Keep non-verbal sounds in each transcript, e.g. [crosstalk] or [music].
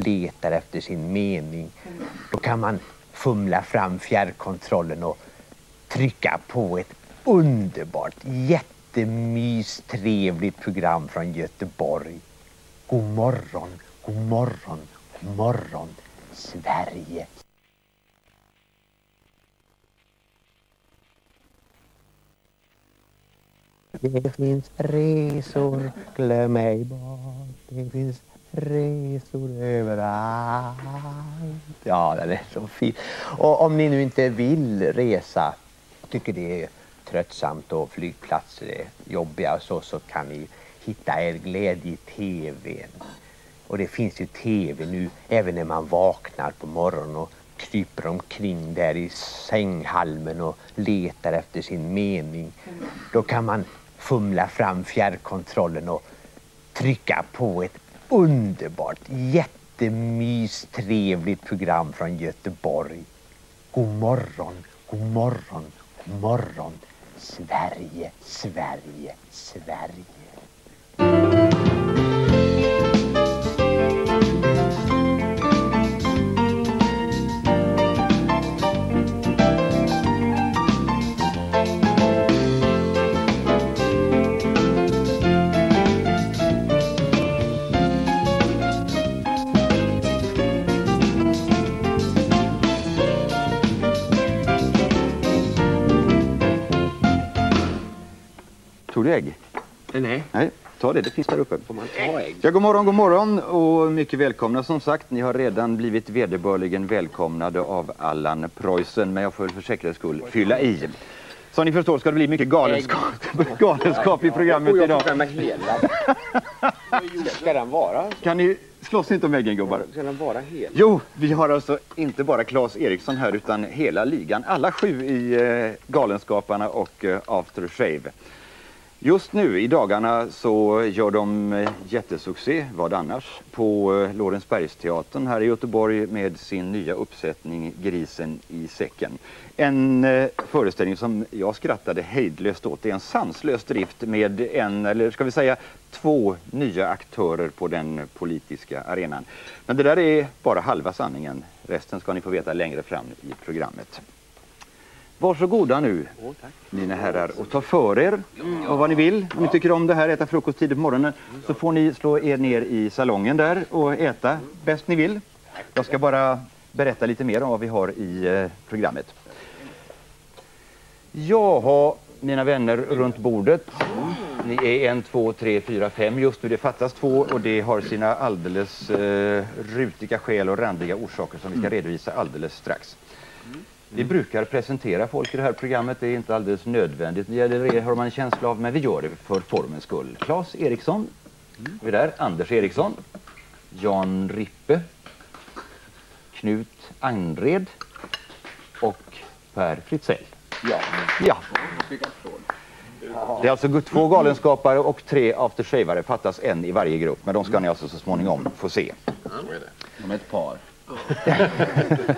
letar efter sin mening. Då kan man fumla fram fjärrkontrollen och trycka på ett underbart, jättemystrevligt program från Göteborg. God morgon, god morgon, god morgon, Sverige. Det finns resor, glöm ej bort. Det finns resor överallt. Ja, den är så fin. Och om ni nu inte vill resa, tycker det är tröttsamt och flygplatser är jobbiga så, så kan ni hitta er glädje i tvn. Och det finns ju tv nu även när man vaknar på morgonen och kryper omkring där i sänghalmen och letar efter sin mening. Då kan man fumla fram fjärrkontrollen och trycka på ett underbart, jättemystrevligt program från Göteborg. God morgon, god morgon, god morgon, Sverige, Sverige, Sverige. Tog du ägg? Nej. Nej, ta det. Det finns där uppe. Får man ta ägg? Ja, god morgon, god morgon och mycket välkomna som sagt. Ni har redan blivit vederbörligen välkomnade av Allan Preussen, men jag får för säkerhets skull fylla i. Som ni förstår ska det bli mycket galenskap, [laughs] galenskap i programmet Och jag idag. får hela. [laughs] Ska den vara? Kan ni slåss inte om äggen gubbar? Ska den vara hel? Jo, vi har alltså inte bara Claes Eriksson här utan hela ligan. Alla sju i eh, Galenskaparna och eh, After Shave. Just nu i dagarna så gör de eh, jättesuccé, vad annars, på eh, Lorensbergsteatern här i Göteborg med sin nya uppsättning Grisen i säcken. En eh, föreställning som jag skrattade hejdlöst åt. Det är en sanslös drift med en, eller ska vi säga två nya aktörer på den politiska arenan. Men det där är bara halva sanningen. Resten ska ni få veta längre fram i programmet. Varsågoda nu, mina herrar, och ta för er av vad ni vill. Om ni tycker om det här, äta frukost tidigt på morgonen, så får ni slå er ner i salongen där och äta bäst ni vill. Jag ska bara berätta lite mer om vad vi har i eh, programmet. Jaha, mina vänner runt bordet. Ni är en, två, tre, fyra, fem just nu. Det fattas två och det har sina alldeles eh, rutiga skäl och randiga orsaker som vi ska redovisa alldeles strax. Vi brukar presentera folk i det här programmet. Det är inte alldeles nödvändigt. Det gäller har man en känsla av, men vi gör det för formens skull. Claes Eriksson, vi där. Anders Eriksson, Jan Rippe, Knut Anred och Per Fritzell. Ja. Ja. Det är alltså två galenskapare och tre aftershavare. Fattas en i varje grupp. Men de ska ni alltså så småningom få se. Som ett par.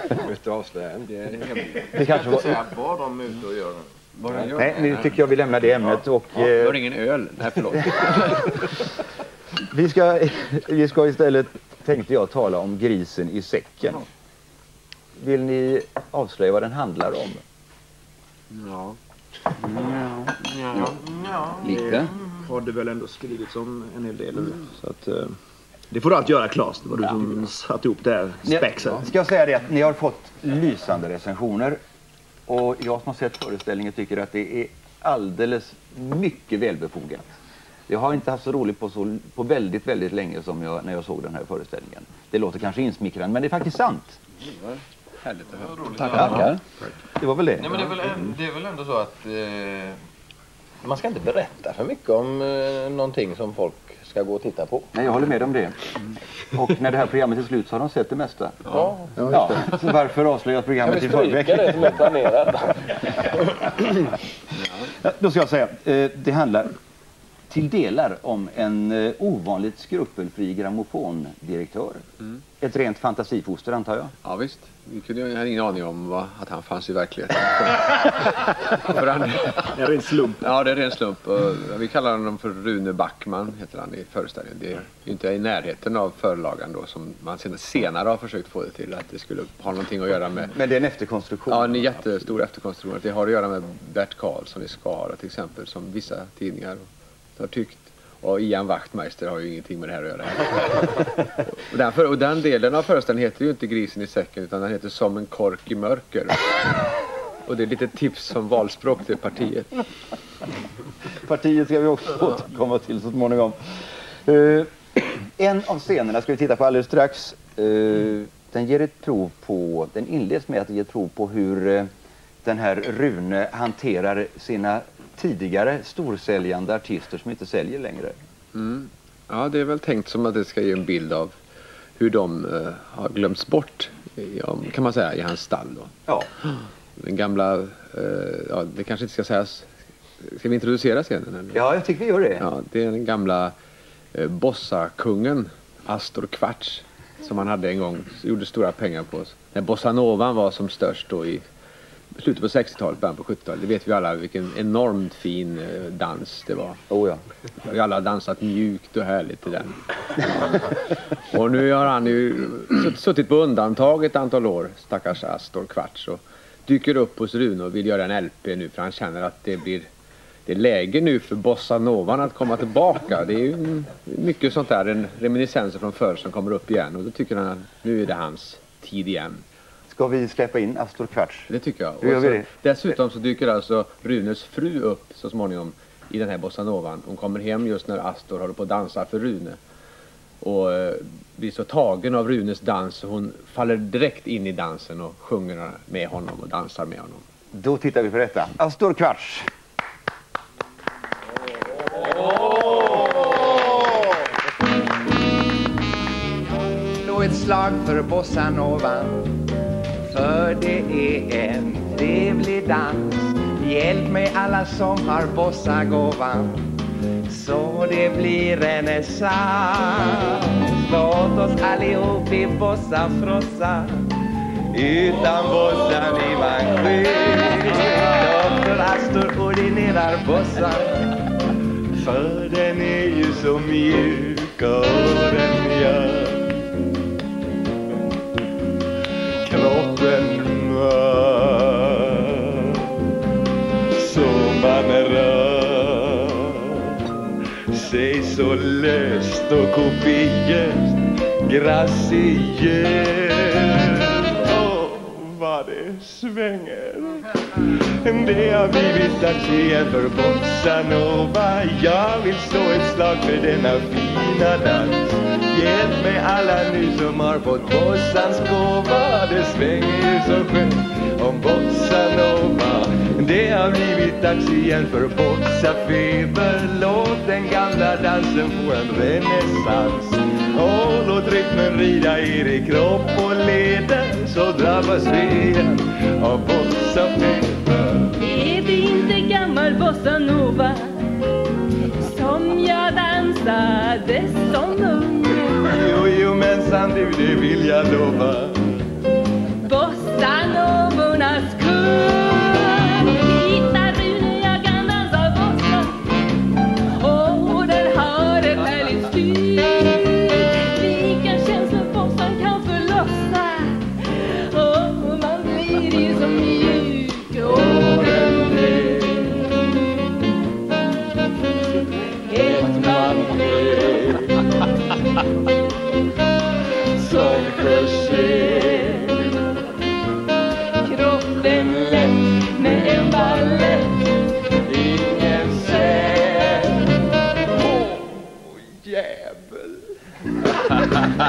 Jag vet avslöja en. Det är hemligt. Det kanske var... säga vad de är ute och gör. Gör. Nej, nu tycker jag vi lämnar det ämnet och... Ja, det eh, var ingen öl. Nej, förlåt. [laughs] Vi ska, vi ska istället, tänkte jag, tala om grisen i säcken. Vill ni avslöja vad den handlar om? Ja. Ja. Ja. ja. Lite. har det väl ändå skrivits om en hel del. Så att, eh, det får du allt göra Claes. Det var du som satte ihop det här spexet. Ska jag säga det att ni har fått lysande recensioner. Och jag som har sett föreställningen tycker att det är alldeles mycket välbefogat. Jag har inte haft så roligt på, så, på väldigt, väldigt länge som jag, när jag såg den här föreställningen. Det låter kanske insmickrande, men det är faktiskt sant. Härligt att höra. Tackar. Det var väl det. Nej, men det, är väl, det är väl ändå så att eh, man ska inte berätta för mycket om eh, någonting som folk ska gå och titta på. Nej, jag håller med om det. Och när det här programmet är slut så har de sett det mesta. Ja, Ja, så varför avslöja kan programmet vi i förväg? stryka det som är planerat? Ja, Då ska jag säga, eh, det handlar till delar om en eh, ovanligt skrupelfri grammofondirektör. Ett rent fantasifoster antar jag. Ja visst. Vi kunde ju hade ingen aning om vad, att han fanns i verkligheten. [laughs] för han, En ren slump. ja, det är en slump. Och vi kallar honom för Rune Backman, heter han i föreställningen. Det är inte i närheten av förlagan då som man sen- senare har försökt få det till att det skulle ha någonting att göra med Men det är en efterkonstruktion. Ja, en jättestor efterkonstruktion. Det har att göra med Bert Karlsson i Skara till exempel, som vissa tidningar har tyckt. Och Ian Wachtmeister har ju ingenting med det här att göra. [laughs] och, den för, och den delen av föreställningen heter ju inte Grisen i säcken utan den heter Som en kork i mörker. och det är lite tips som valspråk till partiet. Partiet ska vi också återkomma till så småningom. Uh, en av scenerna ska vi titta på alldeles strax. Eh, den ger ett prov på, den inleds med att ge ett prov på hur eh, den här Rune hanterar sina tidigare storsäljande artister som inte säljer längre. Mm. Ja, det är väl tänkt som att det ska ge en bild av hur de eh, har glömts bort, i, om- kan man säga, i hans stall. Då. Ja, Den gamla, eh, ja, det kanske inte ska sägas, ska vi introducera scenen? Eller? ja jag tycker vi gör det. Ja, det är den gamla eh, bossakungen Astor Kvarts som han hade en gång, gjorde stora pengar på. När bossanovan var som störst då i slutet på 60-talet, början på 70-talet. Det vet vi alla vilken enormt fin eh, dans det var. Oh, ja. Vi alla dansat mjukt och härligt till den. och nu har han ju sutt- suttit på undantag ett antal år, stackars Astor Kvarts. Och dyker upp hos Rune och vill göra en LP nu för han känner att det blir det är läge nu för bossanovan att komma tillbaka. Det är ju mycket sånt där, en reminiscenser från förr som kommer upp igen. Och då tycker han att nu är det hans tid igen. Ska vi släppa in Astor Kvarts? Det tycker jag. Gör så, det. dessutom så dyker alltså Runes fru upp så småningom i den här bossanovan. Hon kommer hem just när Astor håller på att dansa för Rune. Och eh, blir så tagen av Runes dans så hon faller direkt in i dansen och sjunger med honom och dansar med honom. Då tittar vi på detta. Astor Kvarts. slå ett slag för bossanovan för det är en trevlig dans. Hjälp mig alla som har bossagåvan Så det blir renässans. Låt oss allihop bli bossafrossa Utan bossan i man sjuk Doktor Astor ordinerar bossan För den är ju så mjuk och den gör kroppen mör. Så man rör. Sig så löst och kopiöst graciöst Åh, vad det svänger. Det har blivit dags igen för bossanova Jag vill slå ett slag för denna fina dans. Hjälp mig alla nu som har fått bossans gåva. Det svänger ju så skönt om bossanova Det har blivit dags igen för bossafeber Låt den gamla dansen få en renässans. Och låt rytmen rida er i kropp och leder Så drabbas vi igen av bossafeber Är det inte gammal bossanova som jag dansade som ung? Jo, jo, mensan du, det vill jag lova Bossanovornas kung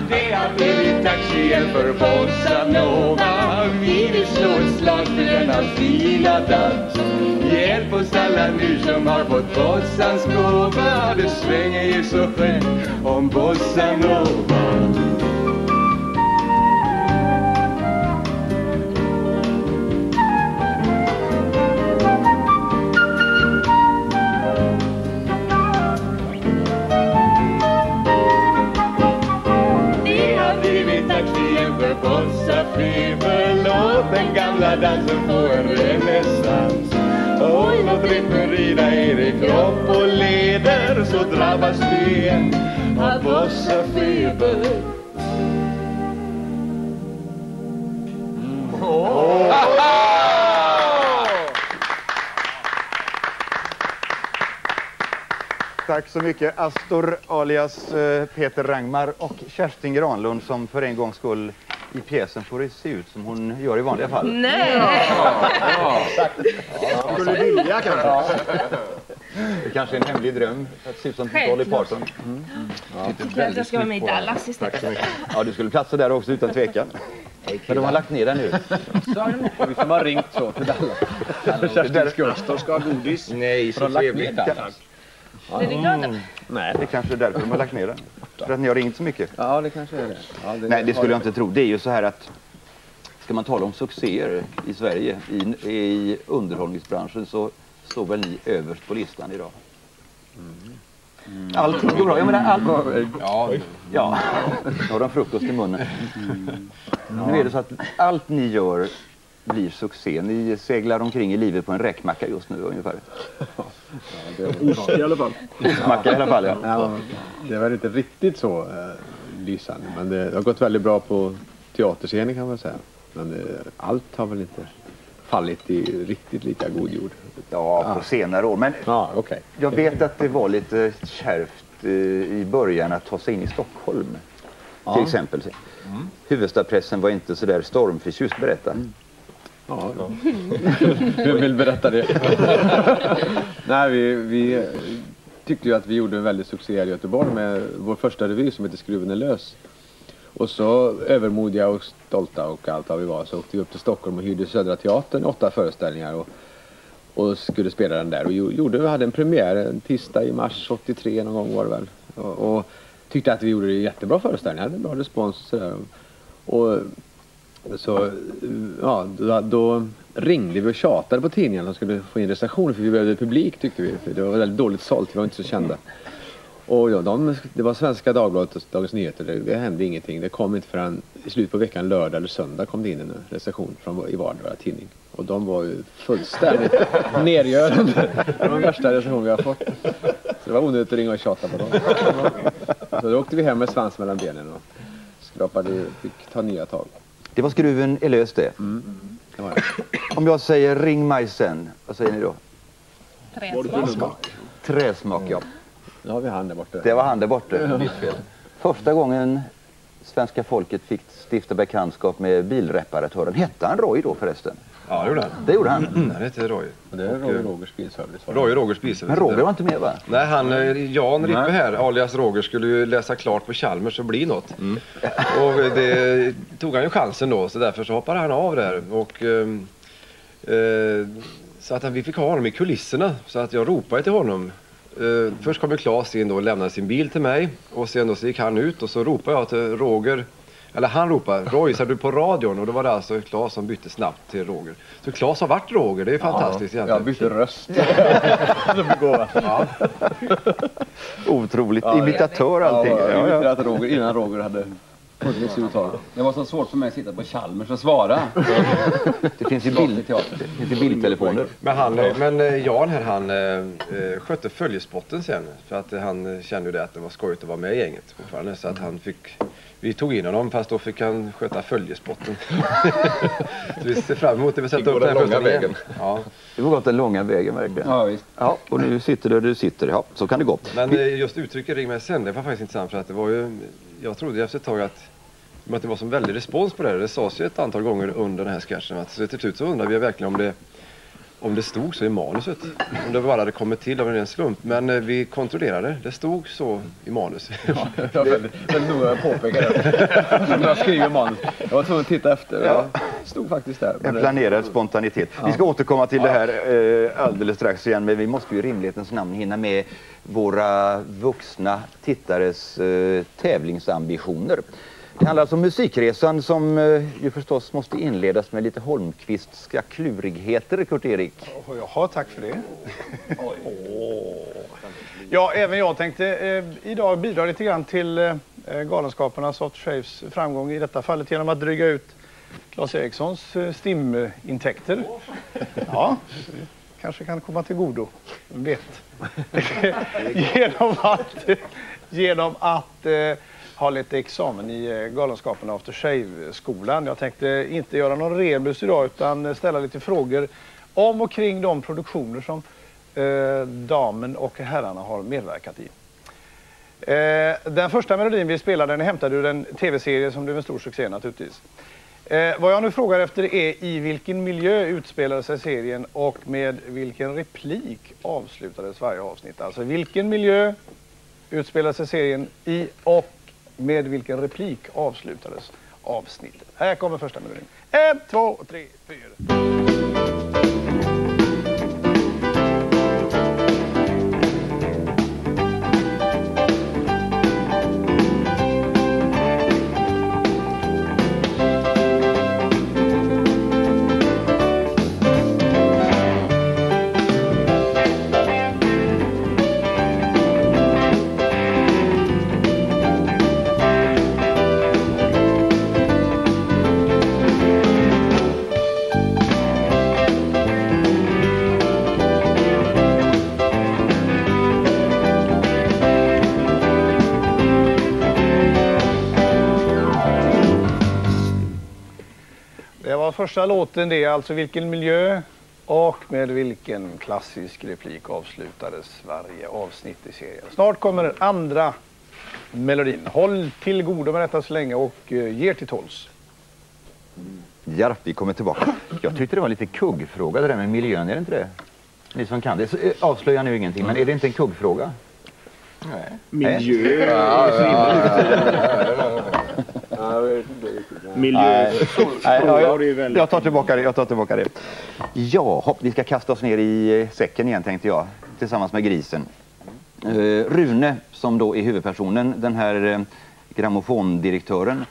Det har blivit dags igen för bossanova Vi vill slå ett slag för denna fina dans. Hjälp oss alla nu som har fått bossans gåva. Det svänger ju så skönt om bossanova vi förlåt den gamla dansen få en renässans. Och låt rytmen rida er i kropp och leder så drabbas vi igen av bossafeber. Mm. Oh. Tack så mycket Astor alias eh, Peter Rangmar och Kerstin Granlund som för en gångs skull i pjäsen får det se ut som hon gör i vanliga fall. Nej! [laughs] Skulle vilja kanske. Det kanske är en hemlig dröm att se ut som Dolly Parton. Mm. Jag tycker att jag ska vara med i Dallas istället. Ja, du skulle platsa där också utan tvekan. Men de har lagt ner den nu. Vi som har ringt så till Dallas. Kerstin Skulstor ska ha godis. Nej, så trevligt. Är ni glada? Nej. Det är kanske är därför de har lagt ner den. För att ni har ringt så mycket. Ja, det kanske är det. Ja, Nej, det skulle jag inte tro. Det är ju så här att ska man tala om succéer i Sverige i, i underhållningsbranschen så står väl ni överst på listan idag. Allting går bra. Jag menar, allt... Ja, Ja, nu har de frukost i munnen. Nu är det så att allt ni gör blir succé. Ni seglar omkring i livet på en räkmacka just nu ungefär. Ost i alla fall. Macka i alla fall, ja. Ja, det var inte riktigt så eh, lysande. Men det har gått väldigt bra på teaterscenen kan man säga. Men eh, allt har väl inte fallit i riktigt lika god jord. Ja, på senare år. Men Ja, okej. jag vet att det var lite kärvt eh, i början att ta sig in i Stockholm. Till exempel. Huvudstadspressen var inte så där stormförtjust, berätta. Ja. [laughs] Vem vill berätta det? [laughs] Nej, vi, vi tyckte ju att vi gjorde en väldig succé här i Göteborg med vår första revy som heter Skruven är lös. Och så övermodiga och stolta och allt vad vi var så åkte vi upp till Stockholm och hyrde Södra Teatern åtta föreställningar och, och skulle spela den där. Och jo- gjorde, vi hade en premiär en tisdag i mars 83 någon gång var det väl. Och, och tyckte att vi gjorde jättebra föreställningar, hade bra respons sådär. Och så ja, då, då ringde vi och tjatade på tidningen att de skulle få in recensioner för vi behövde publik tyckte vi. För det var väldigt dåligt sålt, vi var inte så kända. Och ja, de, det var Svenska Dagbladet och Dagens Nyheter, det, det hände ingenting. Det kom inte förrän i slutet på veckan, lördag eller söndag, kom det in en recension från, i vardera tidning. Och de var ju fullständigt [laughs] nergörande. Det var den värsta recension vi har fått. Så det var onödigt att ringa och tjata på dem. Så då åkte vi hem med svans mellan benen och skrapade, fick ta nya tag. Det var skruven är löst det. Det var det. Om jag säger ring mig sen, vad säger ni då? Träsmak. Träsmak, ja. Nu har vi han där borta. Det var han där borta. Första gången svenska folket fick stifta bekantskap med bilreparatören, hette han Roy då förresten? Ja det gjorde han. Det gjorde han. Han heter Roy. Och det är Roger Rogers bilservice. Roy Roger Spiese. Men Roger var inte med va? Nej, han, eh, Jan Rippe här, alias Roger, skulle ju läsa klart på Chalmers och bli något. [laughs] Och det tog han ju chansen då, så därför så hoppade han av där. Och, ehm, eh, så att han- vi fick ha honom i kulisserna, så att jag ropade till honom. Eh, först kom ju Claes in då och lämnade sin bil till mig. Och sen då så gick han ut och så ropade jag till Roger. Eller han ropade, Roy, är du på radion? Och då var det alltså Claes som bytte snabbt till Roger. Så Claes har varit Roger, det är fantastiskt egentligen. Jag bytte röst. [laughs] [laughs] Otroligt. Imitatör allting. Ja, Ja, ja. att Roger, innan Roger hade. Det var så svårt för mig att sitta på Chalmers och svara. [laughs] Det finns ju bild, det finns ju bildtelefoner. Men, han, men eh, Jan här, han eh, eh, skötte följespotten sen. För att eh, han kände ju det att det var skojigt att vara med i gänget fortfarande. Så att han fick, vi tog in honom fast då fick han sköta följespotten. så [laughs] vi ser fram emot det. Vi sätter upp den här föreställningen. Ja. Det har gått den långa vägen verkligen. Ja, visst. Ja, och nu sitter du där du sitter. Ja, så kan det gå. Men eh, just uttrycket ring mig sen, det var faktiskt intressant för att det var ju, jag trodde efter ett tag att med att det var så väldig respons på det här. Det sades ju ett antal gånger under den här sketchen. Att, så till slut så undrade vi verkligen om det, om det stod så i manuset. Om det bara hade kommit till av en ren slump. Men eh, vi kontrollerade. Det stod så i manus. Ja, jag var väldigt, väldigt noga med att påpeka det. [laughs] Jag skriver manus. Jag var tvungen att titta efter. Ja. Det stod faktiskt där. En planerad spontanitet. Vi ska återkomma till det här eh, alldeles strax igen, men vi måste ju i rimlighetens namn hinna med våra vuxna tittares eh, tävlingsambitioner. Det handlar alltså om musikresan som eh, ju förstås måste inledas med lite Holmqvistska klurigheter, Kurt-Erik. Jaha, tack för det. Ja, även jag tänkte eh, idag bidra lite grann till eh, Galenskaparnas Soft Shaves framgång i detta fallet genom att dryga ut Claes Erikssons eh, stimintäkter. Ja, kanske kan komma till godo. Vem vet? [laughs] genom att, genom att eh, har lite examen i eh, Galenskaperna After Shave-skolan. Jag tänkte inte göra någon rebus idag utan ställa lite frågor om och kring de produktioner som eh, damen och herrarna har medverkat i. Eh, den första melodin vi spelade den är hämtad ur en tv-serie som blev en stor succé naturligtvis. Eh, vad jag nu frågar efter är i vilken miljö utspelade sig serien och med vilken replik avslutades varje avsnitt. Alltså vilken miljö utspelade sig serien i och med vilken replik avslutades avsnittet. Här kommer första melodin. En, två, tre, fyra. Första låten det, alltså vilken miljö och med vilken klassisk replik avslutades varje avsnitt i serien. Snart kommer den andra melodin. Håll till godo med detta så länge och eh, ge er till tåls. Ja, vi kommer tillbaka. Jag tyckte det var lite kuggfråga det där med miljön, är det inte det? Ni som kan det. Så, eh, avslöja nu ingenting, men är det inte en kuggfråga? Miljö. Jag, tar tillbaka det. Jag tar tillbaka det. Ja, hopp, vi ska kasta oss ner i eh, säcken igen tänkte jag. Tillsammans med grisen. Eh, Rune, som då är huvudpersonen, den här eh, grammofondirektören.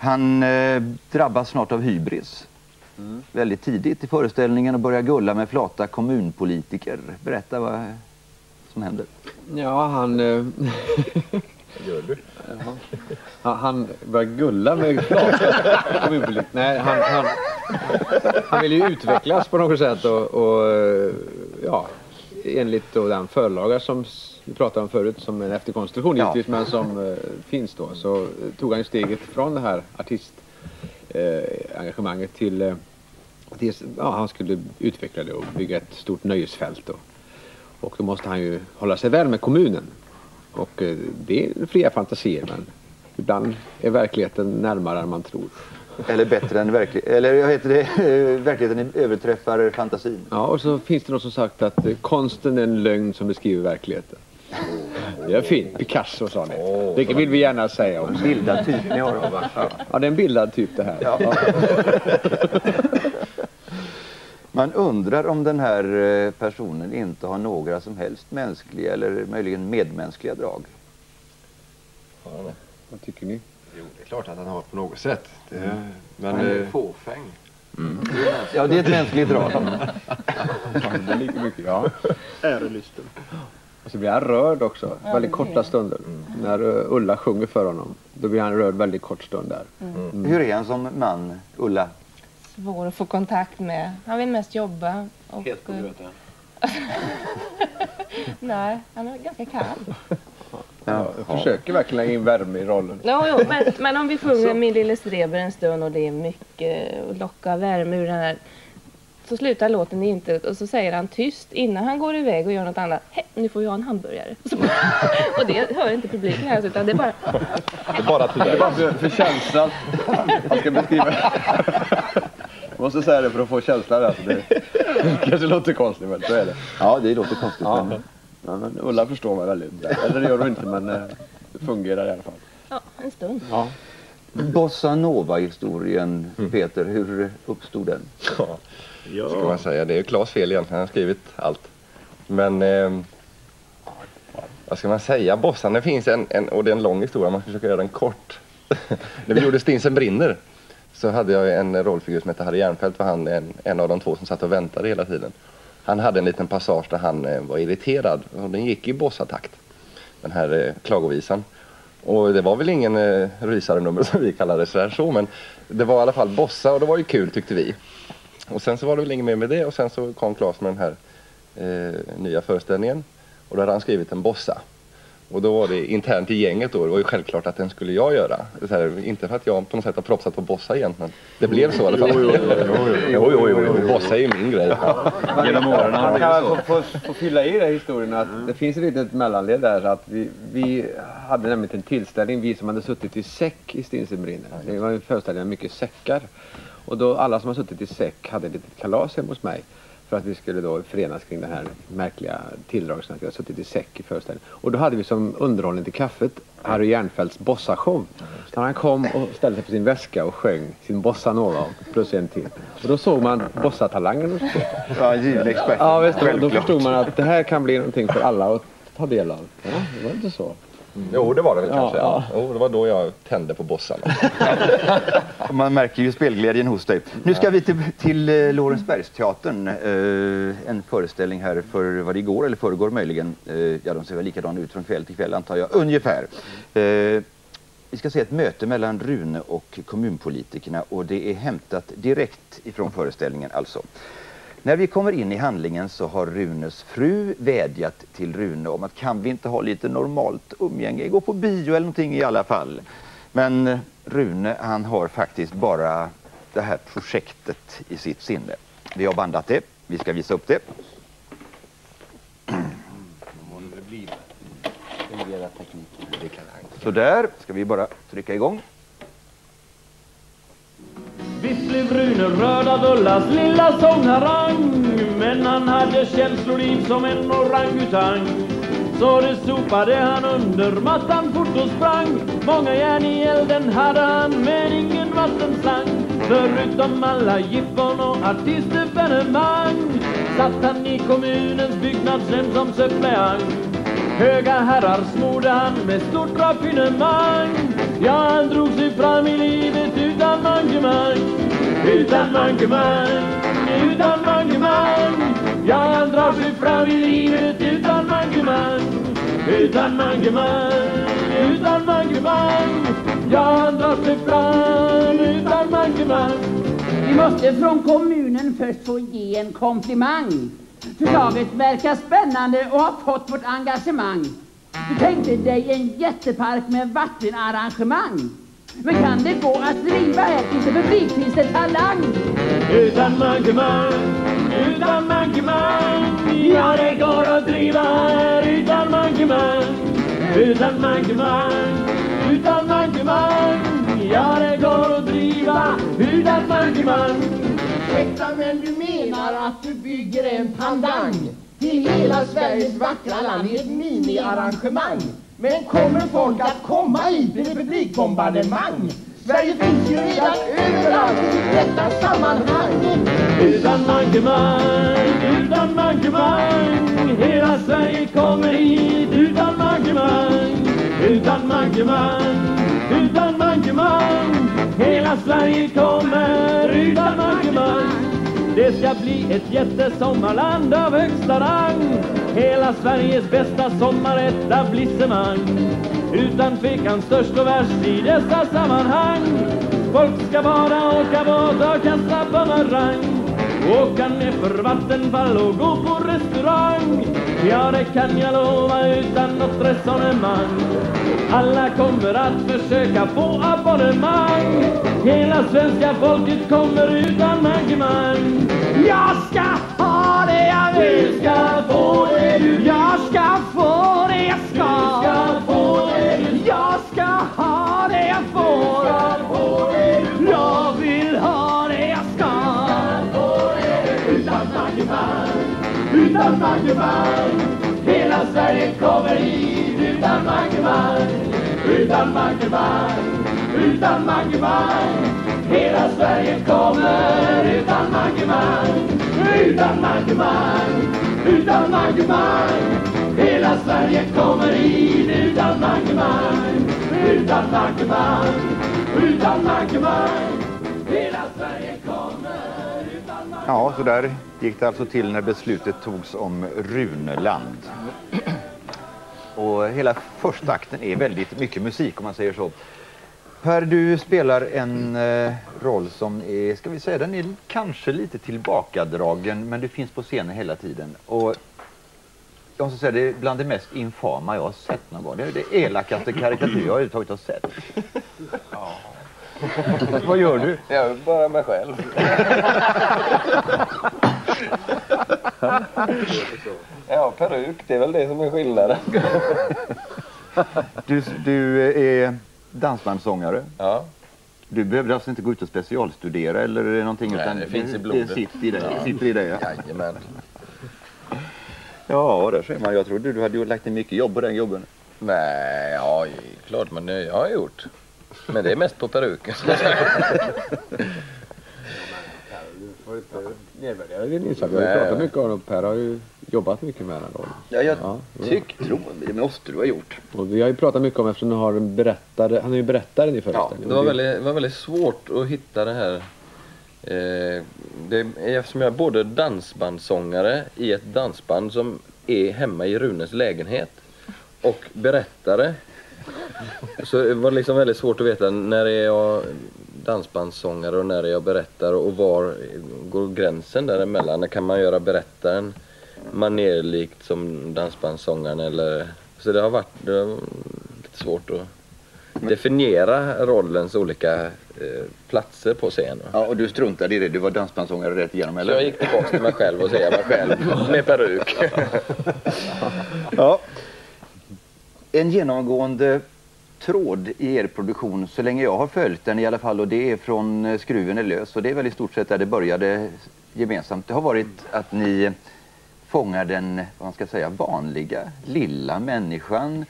Han drabbas snart av hybris. Väldigt tidigt i föreställningen och börjar gulla med flata kommunpolitiker. Berätta vad som händer. Ja, han... eh, Gör du? Ja. Han, börjar gulla med kommunpolitiker. Nej, han, han, han vill ju utvecklas på något sätt och, och eh, ja, enligt då den förlaga som vi pratade om förut som en efterkonstruktion Ja. givetvis men som eh, finns då så eh, tog han ju steget från det här artistengagemanget eh, engagemanget till eh, till, ja, han skulle utveckla det och bygga ett stort nöjesfält och, och då måste han ju hålla sig väl med kommunen och eh, det är fria fantasier men ibland är verkligheten närmare än man tror. Eller bättre än verkligheten. Eller vad heter det? [laughs] Verkligheten överträffar fantasin. Ja, och så finns det någon som sagt att eh, konsten är en lögn som beskriver verkligheten. Det är fint. Picasso sa ni. Det vill vi gärna säga också. Bildad typ ni har. Ja, det är en bildad typ det här. Ja. [laughs] Man undrar om den här eh, personen inte har några som helst mänskliga eller möjligen medmänskliga drag. Vad tycker ni? Jo, det är klart att han har på något sätt. Det, men, Han är eh, fåfäng. Ja, det är ett mänskligt drag. [laughs] Lika mycket, ja. Ärelysten. Och så blir han rörd också, väldigt korta stunder. När eh, Ulla sjunger för honom, då blir han rörd väldigt kort stund där. Hur är han som man, Ulla? Svår att få kontakt med. Han vill mest jobba. Och, Helt på eh, gröten. [laughs] Nej, han är ganska kall. Ja, jag försöker verkligen lägga in värme i rollen. Ja, jo, men, men om vi sjunger Min lille streber en stund och det är mycket och lockar värme ur den här så slutar låten i intet och så säger han tyst innan han går iväg och gör något annat. Hej, nu får jag en hamburgare. Så, [laughs] och det hör inte publiken ens utan det är bara det är bara till Det dig. var för, känslan. Jag ska beskriva. [laughs] Jag måste säga det för att få känslan. Alltså. Det [laughs] kanske låter konstigt men så är det. Ja, det låter konstigt. Ja. Men... Ja, men Ulla förstår mig väldigt bra. Eller det gör hon inte men eh, det fungerar i alla fall. ja, en stund. Ja. Bossa Nova-historien, Peter, hur uppstod den? Ja, ska man säga. Det är ju Claes fel egentligen. Han har skrivit allt. Men eh, vad ska man säga? Bossan, det finns en, en, och det är en lång historia. Man ska försöka göra den kort. [laughs] När vi gjorde Stinsen brinner så hade jag en rollfigur som hette Harry Järnfeldt. Var han en, en av de två som satt och väntade hela tiden. Han hade en liten passage där han eh, var irriterad. Och den gick i bossatakt. Den här eh, klagovisan. Och det var väl ingen eh, rysare nummer som vi kallade det sådär så men det var i alla fall bossa och det var ju kul tyckte vi. Och sen så var det väl inget mer med det och sen så kom Claes med den här eh, nya föreställningen. Och då hade han skrivit en bossa. Och då var det internt i gänget då, det var ju självklart att den skulle jag göra. Här, inte för att jag på något sätt har propsat på bossa egentligen. det blev så i alla fall. Jo, jo, jo, jo, jo, jo, bossa är ju min grej. Genom åren har det blivit så. få, få, få fylla i den historien att det finns ett litet mellanled där. Att vi, vi hade nämligen en tillställning, vi som hade suttit i säck i Stinsenbrinner. Det var en föreställning med mycket säckar. Och då alla som har suttit i säck hade ett litet kalas hemma hos mig. För att vi skulle då förenas kring den här märkliga tilldragelsen att vi har suttit i säck i föreställningen. Och då hade vi som underhållning till kaffet Harry Jernfeldts bossashow. Så han kom och ställde sig på sin väska och sjöng sin bossa nova plus en till. Och då såg man bossatalangen Ja, en given expert. Ja, visst, då, då förstod man att det här kan bli någonting för alla att ta del av. Ja, det var inte så. Jo, det var det väl Ja, kanske. ja. Ja. Jo, det var då jag tände på bossarna. [laughs] Man märker ju spelglädjen hos dig. Nu ska vi till, till eh, Lorensbergsteatern. Eh, en föreställning här för, var det igår eller förrgår möjligen? Eh, ja, de ser väl likadana ut från kväll till kväll antar jag. Ungefär. Eh, vi ska se ett möte mellan Rune och kommunpolitikerna och det är hämtat direkt ifrån föreställningen alltså. När vi kommer in i handlingen så har Runes fru vädjat till Rune om att kan vi inte ha lite normalt umgänge, gå på bio eller någonting i alla fall. Men Rune han har faktiskt bara det här projektet i sitt sinne. Vi har bandat det, vi ska visa upp det. Så där ska vi bara trycka igång. Visst blev Rune rörd av Ullas lilla sångharang Men han hade känsloliv som en orangutang. Så det sopade han under mattan fort och sprang. Många järn i elden hade han men ingen vattenslang. Förutom alla jippon och artistevenemang Satt han i kommunens byggnadsnämnd som suppleant. Höga herrar smorde han med stort raffinemang. Ja, han drog sig fram i livet utan mankemang Utan mankemang, utan mankemang Ja, han drar sig fram i livet utan mankemang Utan mankemang, utan mankemang Ja, han drar sig fram utan mankemang Vi måste från kommunen först få ge en komplimang. Förslaget verkar spännande och har fått vårt engagemang. Du tänkte dig en jättepark med vattenarrangemang. Men kan det gå att driva här? Inte publik? Finns det talang. Utan mankemang, utan mankemang Ja, det går att driva här. Utan mankemang Utan mankemang, utan mankemang Ja, det går att driva. Utan mankemang Ursäkta men du menar att du bygger en pandang till hela Sveriges vackra land i ett mini-arrangemang. Men kommer folk att komma hit i ett publikbombardemang? Sverige finns ju redan överallt i detta sammanhang. Utan mankemang, utan mankemang Hela Sverige kommer hit utan mankemang Utan mankemang, utan mankemang Hela Sverige kommer utan mankemang det ska bli ett jättesommarland av högsta rang. Hela Sveriges bästa sommaretablissemang Utan tvekan störst och värst i dessa sammanhang. Folk ska bara åka båt och kasta bumerang Åka ner för vattenfall och gå på restaurang. Ja, det kan jag lova utan något resonemang. Alla kommer att försöka få abonnemang. Hela svenska folket kommer utan mankemang Jag ska ha det jag vill. Du ska få det du vill. Jag ska få det jag ska. Du ska få det du Jag ska ha det jag får. Du ska få det du får Jag vill ha det jag ska. Utan mankemang, utan mankemang Sverige kommer hit utan mankemang Utan mankemang, utan mankemang Hela Sverige kommer utan mankemang Utan mankemang, utan mankemang Hela Sverige kommer hit utan mankemang Utan mankemang, utan mankemang Hela Sverige kommer Ja, så där gick det alltså till när beslutet togs om Runeland. Och hela första akten är väldigt mycket musik om man säger så. Per, du spelar en eh, roll som är, ska vi säga, den är kanske lite tillbakadragen, men du finns på scenen hela tiden. Och jag måste säga, det är bland det mest infama jag har sett någon gång. Det är det elakaste karikatyr jag överhuvudtaget har sett. [laughs] [laughs] Vad gör du? Jag är bara mig själv. [laughs] ja, peruk, det är väl det som är skillnaden. Du, du är dansbandssångare. Ja. Du behöver alltså inte gå ut och specialstudera eller någonting? Nej, utan det finns i Det blodet. sitter i dig. Ja. Sitter i dig ja. Jajamän. Ja, där ser man. Jag trodde du hade lagt ner mycket jobb på den jobben. Nej, ja, klart men det har jag gjort. Men det är mest på peruken. [laughs] Nedvärdera din insats. Vi har ju pratat mycket om det. Per har ju jobbat mycket med den här rollen. Ja, jag Ja, tycker, tror det måste du ha gjort. Och vi har ju pratat mycket om eftersom du har en berättare. Han är ju berättaren i Ja, föreställningen. det var väldigt, var väldigt svårt att hitta det här. Eh, det, eftersom jag är både dansbandssångare i ett dansband som är hemma i Runes lägenhet och berättare. Så det var liksom väldigt svårt att veta när är jag dansbandssångare och när är jag berättare och var går gränsen däremellan? När kan man göra berättaren manerlikt som dansbandssångaren eller så det har varit det var lite svårt att definiera rollens olika eh, platser på scen. Ja, och du struntade i det. Du var dansbandssångare rätt igenom, Så eller? jag gick tillbaka till mig själv och säga mig själv [laughs] med peruk. Ja. [laughs] [laughs] En genomgående tråd i er produktion, så länge jag har följt den i alla fall, och det är från eh, Skruven är lös, och det är väl i stort sett där det började gemensamt. Det har varit att ni fångar den, vad man ska säga, vanliga, lilla människan.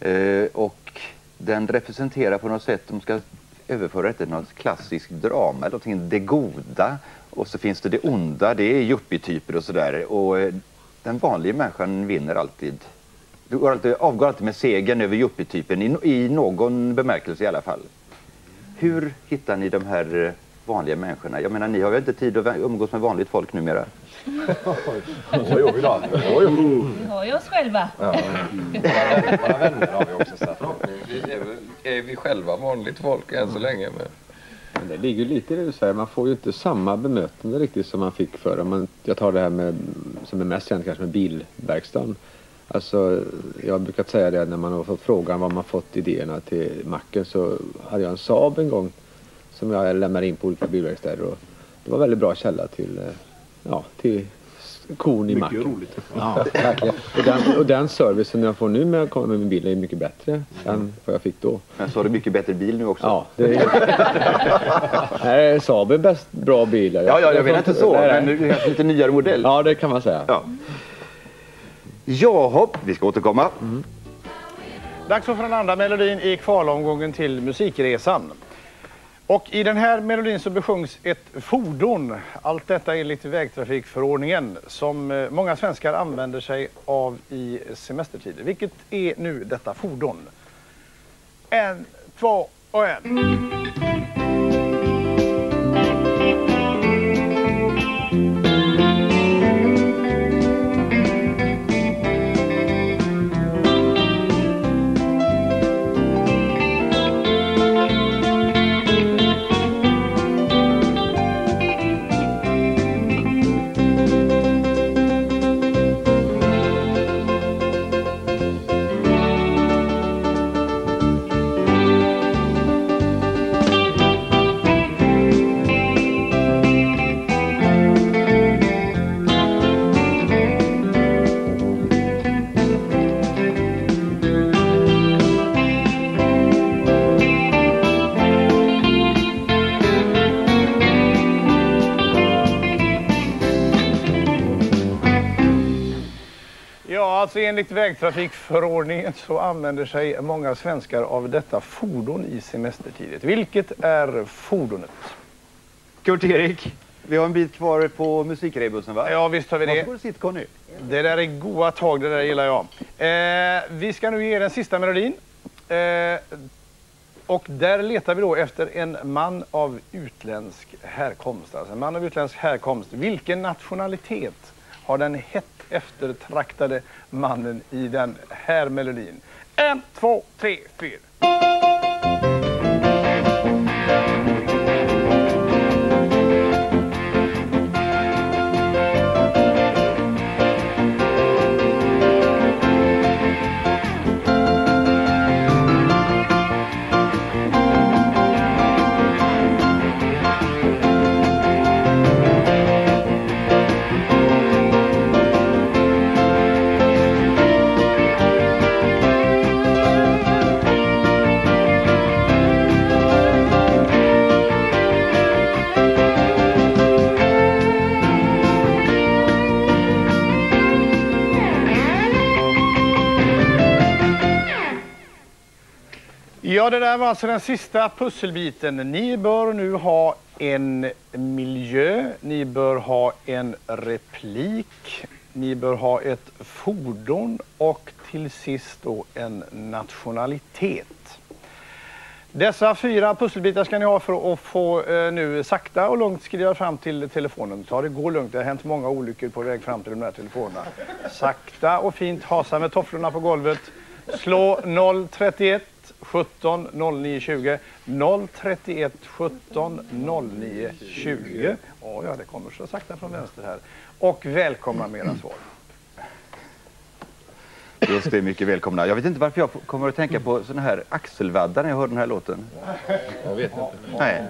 Eh, och den representerar på något sätt, de ska överföra det till något klassiskt drama, eller någonting, det goda. Och så finns det det onda, det är yuppietyper och sådär. Och eh, den vanliga människan vinner alltid. Du går alltid, avgår alltid med segern över yuppietypen, i, i någon bemärkelse i alla fall. Hur hittar ni de här eh, vanliga människorna? Jag menar, ni har väl inte tid att umgås med vanligt folk numera? Vad gör vi då? [laughs] Vi har ju oss själva. Våra vänner har vi också satt. Vi är, väl- är vi själva vanligt folk än så länge. Men... Men det ligger lite i det du säger. Man får ju inte samma bemötande riktigt som man fick förr. Om man, jag tar det här med, som är mest känt kanske med bilverkstaden. Alltså, jag har brukat säga det när man har fått frågan var man fått idéerna till macken så hade jag en Saab en gång som jag lämnade in på olika bilverkstäder och det var väldigt bra källa till, eh, ja, till korn i Mycket macken. roligt. Ja, verkligen. Och den, och den servicen jag får nu när jag kommer med min bil är mycket bättre än vad jag fick då. Men så har du mycket bättre bil nu också. Ja, det är... [laughs] Nej, Saab är bäst bra bilar. Ja, ja, jag menar inte så, men det är lite nyare modell. Ja, det kan man säga. Ja. Jaha, vi ska återkomma. Mm. Dags för den andra melodin i kvalomgången till Musikresan. Och i den här melodin så besjungs ett fordon. Allt detta enligt vägtrafikförordningen som eh, många svenskar använder sig av i semestertider. Vilket är nu detta fordon? En, två och en. Enligt vägtrafikförordningen så använder sig många svenskar av detta fordon i semestertider. Vilket är fordonet? Kurt-Erik, vi har en bit kvar på musikrebussen va? Ja, visst har vi det. Varsågod sitt Conny. Det där är goa tag, det där gillar jag. Eh, vi ska nu ge den sista melodin. Eh, och där letar vi då efter en man av utländsk härkomst. Alltså en man av utländsk härkomst. Vilken nationalitet har den hett eftertraktade mannen i den här melodin? En, två, tre, fyra. Ja, det där var alltså den sista pusselbiten. Ni bör nu ha en miljö, ni bör ha en replik, ni bör ha ett fordon och till sist då en nationalitet. Dessa fyra pusselbitar ska ni ha för att få eh, nu sakta och lugnt skriva fram till telefonen. Ta det gå lugnt, det har hänt många olyckor på väg fram till de här telefonerna. Sakta och fint, hasa med tofflorna på golvet. Slå 031 17 09 20 031 17 09 20. Oh, ja, det kommer så sakta från vänster här. Och välkomna med era svar. Just det, mycket välkomna. Jag vet inte varför jag kommer att tänka på såna här axelvaddar när jag hör den här låten. Jag vet inte. Nej,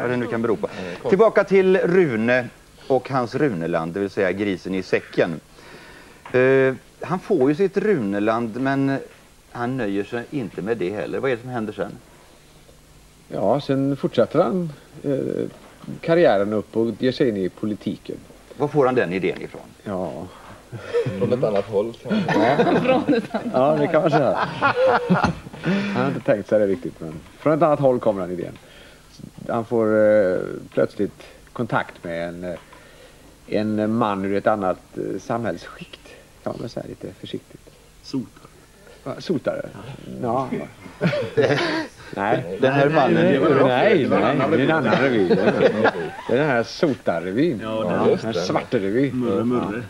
vad det nu kan bero på. Tillbaka till Rune och hans Runeland, det vill säga grisen i säcken. Eh, han får ju sitt Runeland, men han nöjer sig inte med det heller. Vad är det som händer sen? Ja, sen fortsätter han eh, karriären upp och ger sig in i politiken. Var får han den idén ifrån? Ja, [laughs] Från ett annat håll. [laughs] ja det kan man säga. [laughs] Han har inte tänkt sig det riktigt, men från ett annat håll kommer den idén. Han får eh, plötsligt kontakt med en, eh, en man ur ett annat eh, samhällsskikt, kan man säga lite försiktigt. Sotare. Sotare? Ja. [laughs] nej. Den här mannen- Nej, nej, det nej, är en annan revy. Det är den här sotarrevyn. Ja, den- den det. svartrevyn. Murre, murre.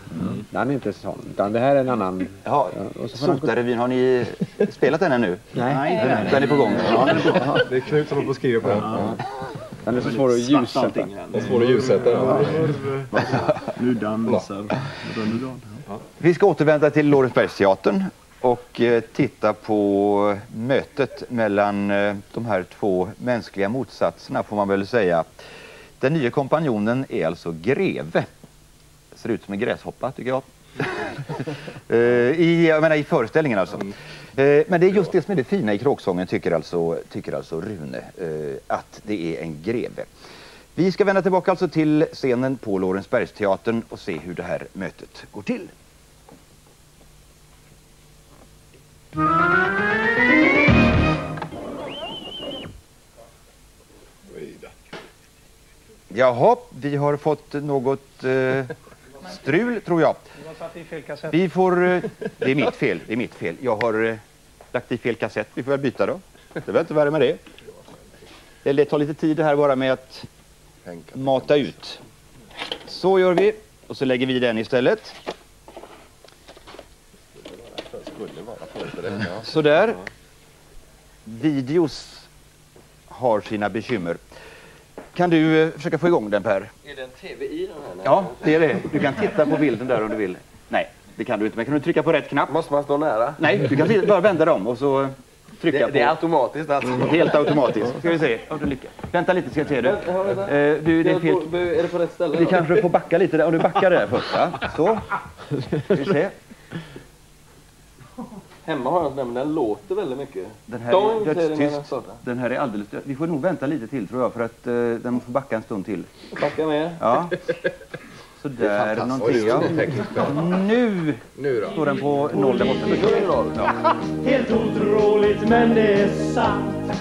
Den är inte sån, utan det här är en annan. Ja, Sotarevyn, har ni spelat den ännu? Nej. Nej. Den är på gång? Den. [laughs] Det är Knut som håller på att skriva på den. Den är så svår att ljussätta. Det är svår att ljussätta. Nu dansar. Vi ska återvända till Lorensbergsteatern och eh, titta på mötet mellan eh, de här två mänskliga motsatserna får man väl säga. Den nya kompanjonen är alltså greve. Ser ut som en gräshoppa tycker jag. [laughs] Eh, I, jag menar i föreställningen alltså. Men det är just det som är det fina i kråksången tycker alltså, tycker alltså Rune. Att det är en greve. Vi ska vända tillbaka alltså till scenen på Lorensbergsteatern och se hur det här mötet går till. Jaha, vi har fått något eh, strul tror jag. Vi får... Eh, det är mitt fel, det är mitt fel. Jag har eh, lagt i fel kassett. Vi får väl byta då. Det väl inte värre med det. Det- Det tar lite tid det här bara med att mata ut. Så gör vi. Och så lägger vi den istället. Sådär. Videos har sina bekymmer. Kan du eh, försöka få igång den Per? Är det en TV i den här? Ja, det är det. Du kan titta på bilden där om du vill. Nej, det kan du inte. Men kan du trycka på rätt knapp? Måste man stå nära? Nej, du kan titta- bara vända dem och så trycka Det, på... det är automatiskt alltså? Helt automatiskt. Ska vi se om du lyckas. Vänta lite ska jag se det. Eh, du, det är fel... Är det på rätt ställe? Vi kanske får backa lite där. Om du backar där först va? Så. Ska vi se. Hemma har jag en sån där, men den låter väldigt mycket. Den här Doink, är dödstyst. Den här är alldeles död. Vi får nog vänta lite till tror jag för att eh, den måste backa en stund till. Backa med. Ja. [laughs] Det Sådär är fantastiskt. någonting ja. Nu, nu då. står den på noll där borta. Ja. Helt otroligt men det är sant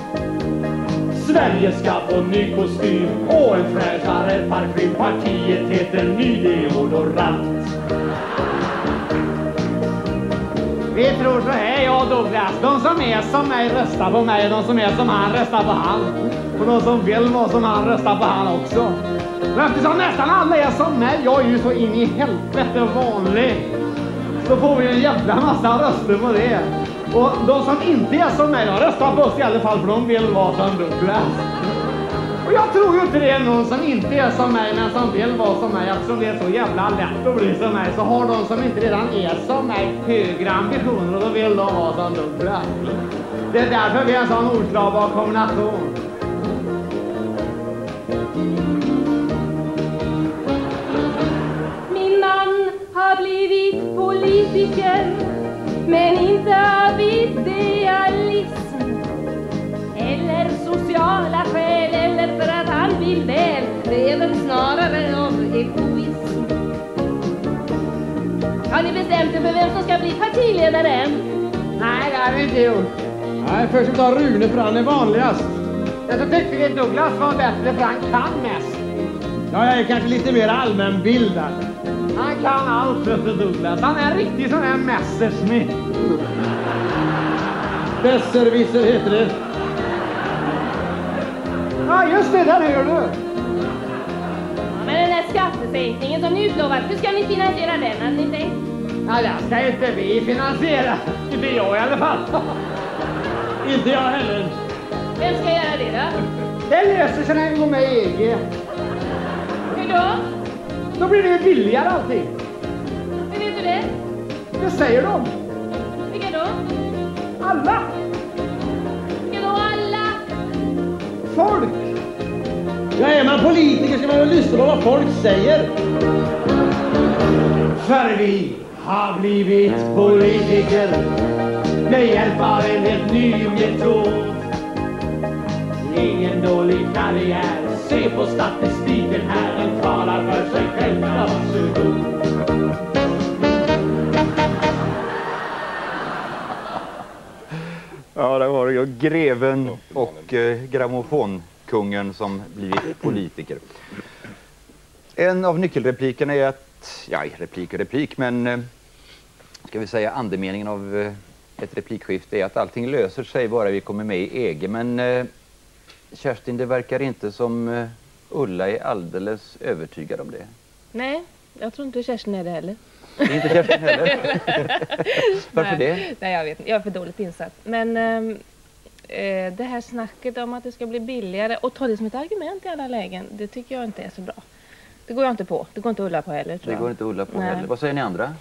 Sverige ska få ny kostym och en fräschare parfym Partiet heter Ny Deodorant vi tror så här jag och Douglas. De som är som mig röstar på mig. De som är som han röstar på han. Och de som vill vara som han röstar på han också. Men eftersom nästan alla är som mig. Jag är ju så in i helvete vanlig. Så får vi en jävla massa röster på det. Och de som inte är som mig, de röstar på oss i alla fall för de vill vara som Douglas. Och jag tror ju inte det är någon som inte är som mig men som vill vara som mig eftersom det är så jävla lätt att bli som mig så har de som inte redan är som mig högre ambitioner och då vill de vara som dubbla. Det är därför vi är en sån oslagbar kombination. Min man har blivit politiker men inte av idealism eller sociala skäl eller för att han vill väl det är väl snarare av egoism Har ni bestämt er för vem som ska bli partiledare än? Nej, det har vi inte gjort. Nej, först vi tar Rune för han är vanligast. Jag så tyckte vi Douglas var bättre för han kan mest. Ja, jag är kanske lite mer allmänbildad. Han kan allt vet Douglas. Han är en riktig sån här Messerschmitt. Besserwisser heter det. Ja, just det, där hör du. Men den där skattesänkningen som ni utlovat, hur ska ni finansiera den? Hade ni tänkt? Ja, det ska inte vi finansiera. Inte jag i alla fall. [laughs] inte jag heller. Vem ska göra det då? Det löser sig när vi går med i EG. Hur då? Då blir det ju billigare allting. Hur vet du det? Det säger de. Vilka då? Alla. Vilka då alla? Folk. Ja, är man politiker ska man väl lyssna på vad folk säger. För vi har blivit politiker med hjälp av en helt ny metod. Ingen dålig karriär, se på statistiken här, den talar för sig själv. Varsågod. Ja, där var det ju greven och eh, grammofonkungen som blivit politiker. En av nyckelreplikerna är att, ja, replik och replik, men eh, ska vi säga andemeningen av eh, ett replikskifte är att allting löser sig bara vi kommer med i EG. Men eh, Kerstin, det verkar inte som Ulla är alldeles övertygad om det. Nej, jag tror inte Kerstin är det heller. Det är inte Kerstin heller. [laughs] Varför Nej. det? Nej, jag vet inte. Jag är för dåligt insatt. Men ehm, eh, det här snacket om att det ska bli billigare och ta det som ett argument i alla lägen, det tycker jag inte är så bra. Det går jag inte på. Det går inte Ulla på heller, tror Det jag. går inte Ulla på Nej. heller. Vad säger ni andra?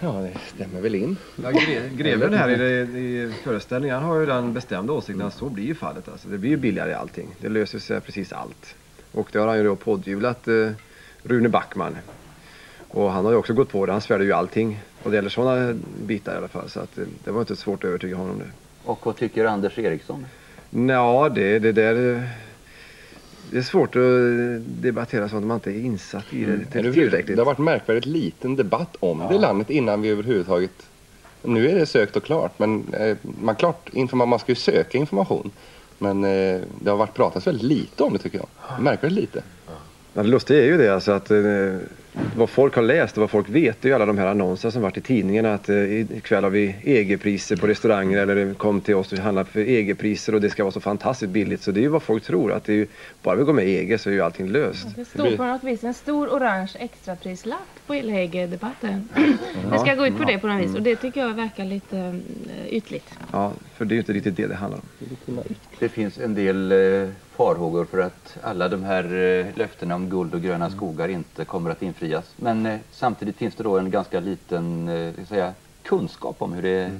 Ja, det stämmer väl in. Ja, gre [laughs] greven här i, det- i föreställningen han har ju den bestämda åsikten att så blir ju fallet. Alltså. Det blir ju billigare allting. Det löser sig precis allt. Och det har han ju då pådyvlat eh, Rune Backman. Och han har ju också gått på det. Han svärde ju allting. Och det gäller sådana bitar i alla fall. Så att, eh, det var inte svårt att övertyga honom det. Och vad tycker Anders Eriksson? Ja, det, det där... Det är svårt att debattera sånt om man inte är insatt i det Mm. till- tillräckligt. Det har varit märkvärdigt liten debatt om det landet innan vi överhuvudtaget... Nu är det sökt och klart, men eh, man, klart, informa- man ska ju söka information. Men eh, det har varit pratats väldigt lite om det tycker jag. Märkvärdigt lite. Men det lustiga är ju det alltså att eh, vad folk har läst och vad folk vet det är ju alla de här annonserna som varit i tidningarna att eh, ikväll har vi EG-priser på restauranger eller kom till oss och handla för EG-priser och det ska vara så fantastiskt billigt. Så det är ju vad folk tror att det är ju, bara vi går med i EG så är ju allting löst. Det står på något vis en stor orange extraprislapp EG-debatten. Det [clears throat] ska gå ut på det på något vis och det tycker jag verkar lite eh, ytligt. Ja, för det är ju inte riktigt det det handlar om. Det finns en del eh, farhågor för att alla de här eh, löftena om guld och gröna skogar inte kommer att infrias. Men samtidigt finns det då en ganska liten säga, kunskap om hur det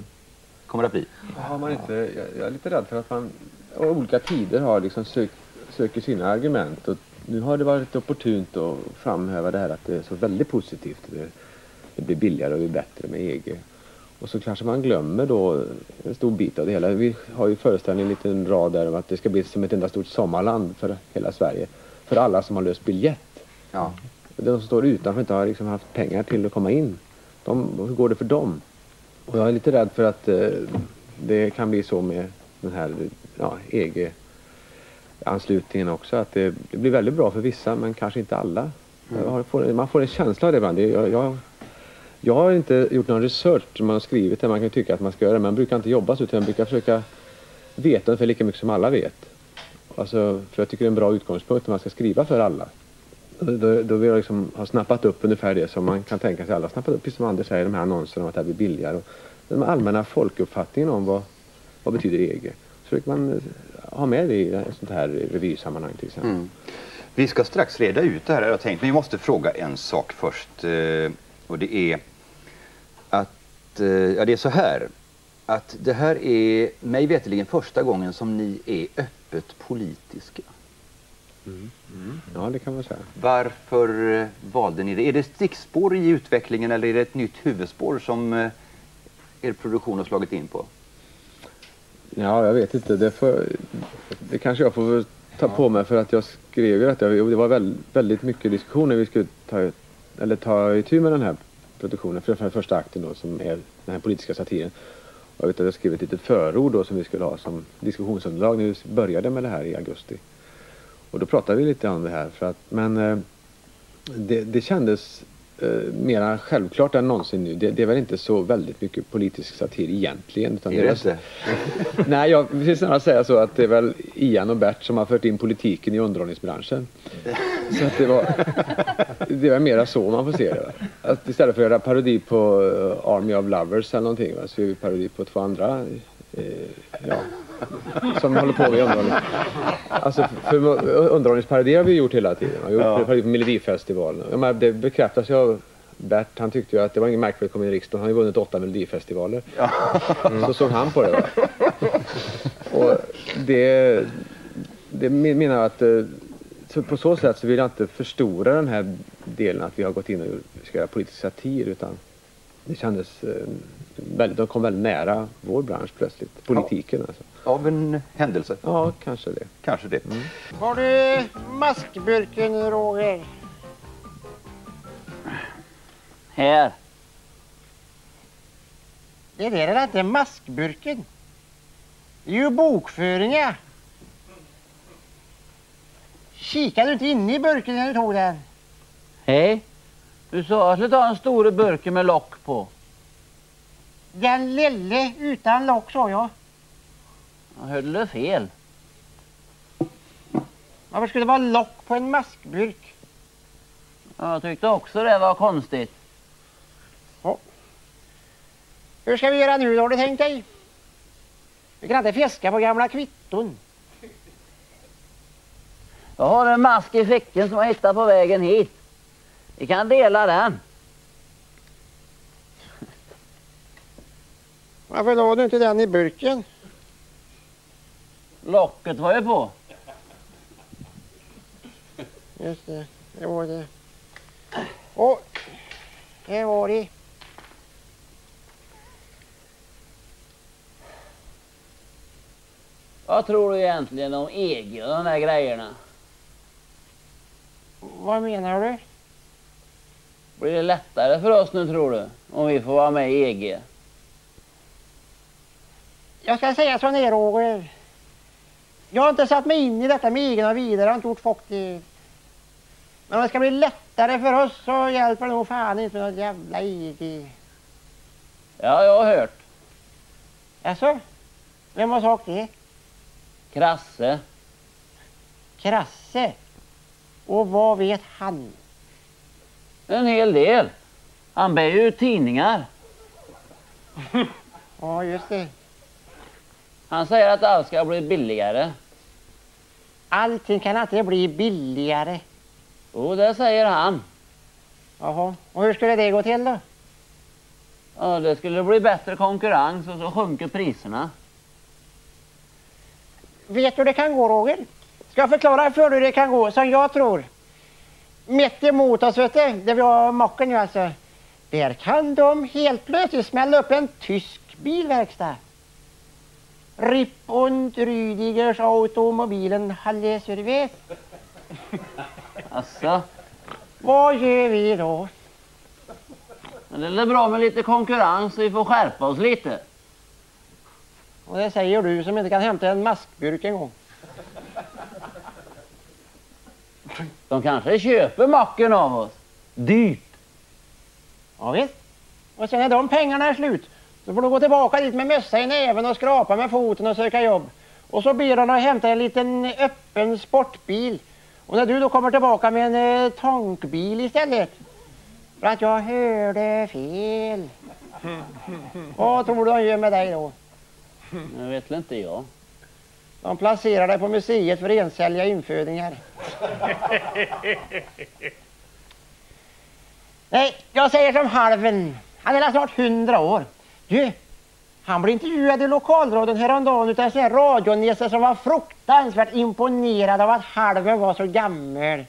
kommer att bli. Har man inte, jag, jag är lite rädd för att man olika tider har liksom sökt, söker sina argument. Och nu har det varit opportunt att framhäva det här att det är så väldigt positivt. Det, det blir billigare och det blir bättre med EG. Och så kanske man glömmer då en stor bit av det hela. Vi har ju föreställningen en liten rad där om att det ska bli som ett enda stort sommarland för hela Sverige. För alla som har löst biljett. Ja. De som står utanför inte har liksom haft pengar till att komma in. De, hur går det för dem? Och jag är lite rädd för att eh, det kan bli så med den här ja, anslutningen också. Att det, det blir väldigt bra för vissa men kanske inte alla. Mm. Får, man får en känsla av det ibland. Det- Jag, jag, jag har inte gjort någon research man har skrivit det. Man kan tycka att man ska göra det. Men man brukar inte jobba så utan jag brukar försöka veta ungefär lika mycket som alla vet. Alltså, för jag tycker det är en bra utgångspunkt när man ska skriva för alla. Då, då, då vill jag liksom ha snappat upp ungefär det som man kan tänka sig alla har snappat upp. Precis som Anders säger, de här annonserna om att det här blir billigare. Och den allmänna folkuppfattningen om vad, vad betyder EG. Så försöker man ha med det i sånt här revysammanhang till exempel. Mm. Vi ska strax reda ut det här jag tänkt, men vi måste fråga en sak först. eh, Och det är att, eh, ja det är så här, att det här är mig veterligen första gången som ni är öppet politiska. Ja, det kan man säga. Varför eh, valde ni det? Är det stickspår i utvecklingen eller är det ett nytt huvudspår som er produktion har slagit in på? Ja, jag vet inte. Det, får, det kanske jag får ta på mig för att jag skrev ju detta. Det var väldigt, väldigt mycket diskussioner, vi skulle ta, eller ta itu med den här produktionen. För den första akten då som är den här politiska satiren. Jag vet att jag skrev ett litet förord då som vi skulle ha som diskussionsunderlag när vi började med det här i augusti. Och då pratade vi lite om det här. För att, men eh, det, det kändes eh, mera självklart än någonsin nu. Det, det är väl inte så väldigt mycket politisk satir egentligen. Utan Är det är inte? [laughs] Nej, jag vill snarare säga så att det är väl Ian och Bert som har fört in politiken i underhållningsbranschen. Så att det var... [laughs] Det var mera så man får se det. va. Att istället för att göra parodi på eh, Army of Lovers eller någonting va, så är vi parodi på två andra eh, ja, som håller på med underhållning. Alltså för underhållningsparodier har vi gjort hela tiden. Vi har gjort Ja. på Melodifestivalen. Jag menar, det bekräftas ju av Bert, han tyckte ju att det var inget märkvärdigt att komma in i riksdagen. Han har ju vunnit åtta Melodifestivaler. Så såg han på det. Va? Och det, det men- menar jag att eh, så på så sätt så vill jag inte förstora den här delen att vi har gått in och ska göra politisk satir utan det kändes eh, väldigt, de kom väldigt nära vår bransch plötsligt. Politiken alltså. Av en händelse? Ja, kanske det. Kanske det. Har du maskburken Roger? Här. Det där är inte maskburken. Det är ju bokföringar. Kikade du inte in i burken när du tog den? Hej. Du sa att jag skulle ta den stora burken med lock på. Den lille utan lock sa jag. Jag hörde du fel? Varför skulle det vara lock på en maskburk? Jag tyckte också det var konstigt. Hur ska vi göra nu då har du tänkt dig? Vi kan inte fiska på gamla kvitton. Jag har en mask i fickan som jag hittade på vägen hit. Vi kan dela den. Varför la du inte den i burken? Locket var ju på. Just det, det var det. Och det var det. Vad tror du egentligen om EG och de där grejerna? Vad menar du? Blir det lättare för oss nu tror du? Om vi får vara med i EG? Jag ska säga så här Roger. Jag har inte satt mig in i detta med egna vidare, jag har inte gjort faktiskt. Men om det ska bli lättare för oss så hjälper det nog fan inte med något jävla EG. Ja, jag har hört. Jaså? Vem har sagt det? Krasse. Krasse? Och vad vet han? En hel del. Han bär ju tidningar. [laughs] Ja, just det. Han säger att allt ska bli billigare. Allting kan inte bli billigare. Jo, det säger han. Jaha, och hur skulle det gå till då? Ja, det skulle bli bättre konkurrens och så sjunker priserna. Vet du hur det kan gå Roger? Ska jag förklara för dig hur det kan gå som jag tror? Mitt emot oss vet du, där vi har mocken nu alltså. Där kan de helt plötsligt smälla upp en tysk bilverkstad. Ripp und Rüdigers Automobilen Halle Service. Asså? Vad gör vi då? Men det är bra med lite konkurrens så vi får skärpa oss lite. Och det säger du som inte kan hämta en maskburk en gång. De kanske köper macken av oss. Dyrt. Ja, visst. Och sen när de pengarna är slut så får du gå tillbaka dit med mössa i näven och skrapa med foten och söka jobb. Och så ber de dig hämta en liten öppen sportbil. Och när du då kommer tillbaka med en eh, tankbil istället. För att jag hörde fel. Vad tror du de gör med dig då? Det vet väl inte jag. De placerar dig på museet för encelliga infödingar. Nej, jag säger som Halven. Han är snart hundra år. Du, han blev intervjuad i lokalradion häromdagen utan en sån radionese som var fruktansvärt imponerad av att Halven var så gammal.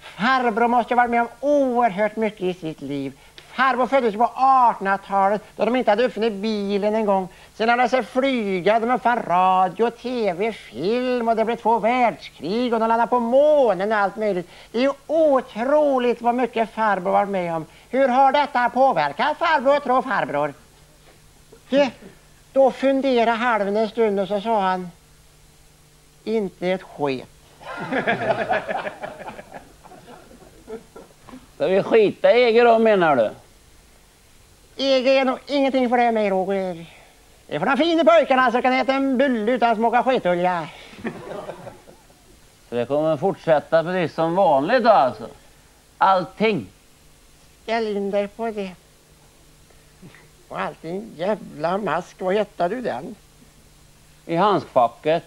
Farbror måste ha varit med om oerhört mycket i sitt liv. Farbror föddes på 1800-talet då de inte hade uppfunnit bilen en gång. Sen hade de sig flyga, de uppfann radio, tv, film och det blev två världskrig och de landade på månen och allt möjligt. Det är ju otroligt vad mycket farbror varit med om. Hur har detta påverkat farbror, tror farbror? Du, Då funderade halven en stund och så sa han inte ett sket. Ska vi skita i EG då menar du? EG är nog ingenting för dig mig Roger. Det är för de fina pojkarna som kan äta en bulle utan att smaka skitolja. Så det kommer fortsätta precis som vanligt då alltså? Allting? In dig på det. Och allting jävla mask, vad heter du den? I handskfacket?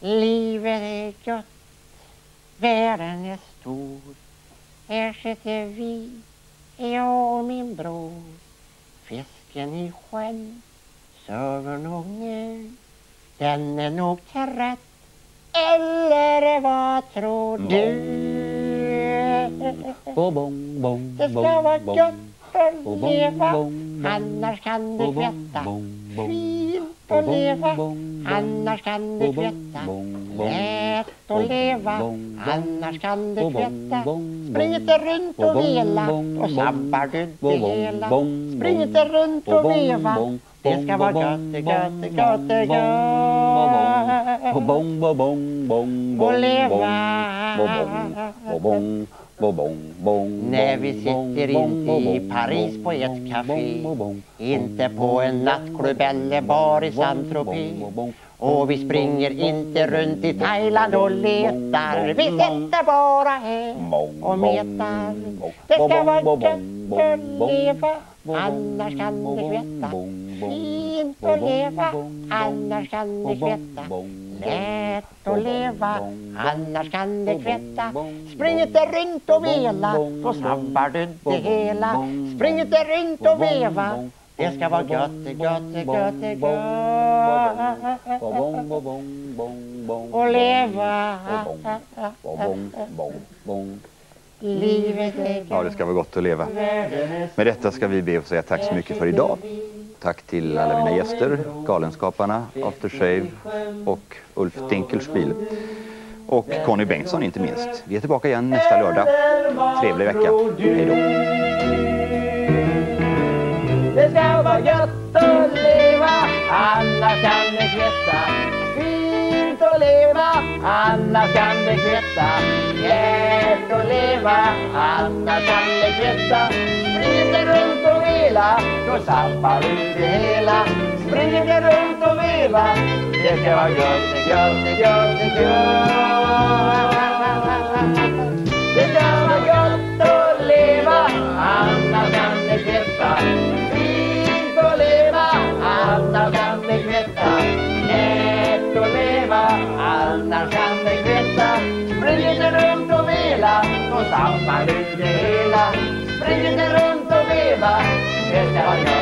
Livet är gott, världen är stor. Här sitter vi, jag och min bror. Fisken i sjön sover nog nu. Den är nog trött, eller vad tror du? Det ska vara gott att leva, annars kan bong, kvätta. Fint att leva, annars kan det bong. Lätt att leva, annars kan det bong, Spring inte runt och vela, då bong. sabbar du det hela. Spring inte runt och veva, det ska vara bong, bo, bong, bong, Och leva. När vi sitter inte i Paris på ett café, inte på en nattklubb eller bar i Saint-Tropez. Och vi springer inte runt i Thailand och letar, vi sitter bara här och metar. Det ska vara gött att leva, annars kan det kvätta. Fint att leva, annars kan det kvätta. Lätt att leva, annars kan det kvätta. Spring inte runt och vela, då sabbar du det hela. Spring inte runt och veva, det ska vara gött, gött, gött, gött. Och leva. Livet är. Ja, det ska vara gott att leva. Med detta ska vi be att säga tack så mycket för idag. Tack till alla mina gäster, Galenskaparna, Aftershave och Ulf Dinkelspiel. Och Conny Bengtsson inte minst. Vi är tillbaka igen nästa lördag. Trevlig vecka. Hej då. Det ska vara gött att leva, annars kan det leva, annars kan det kvitta Lätt att leva, annars kan det kvitta Spring inte runt och vela, då sabbar du det hela. Spring inte runt och vela, det ska vara gött, gött, gött, gött. Det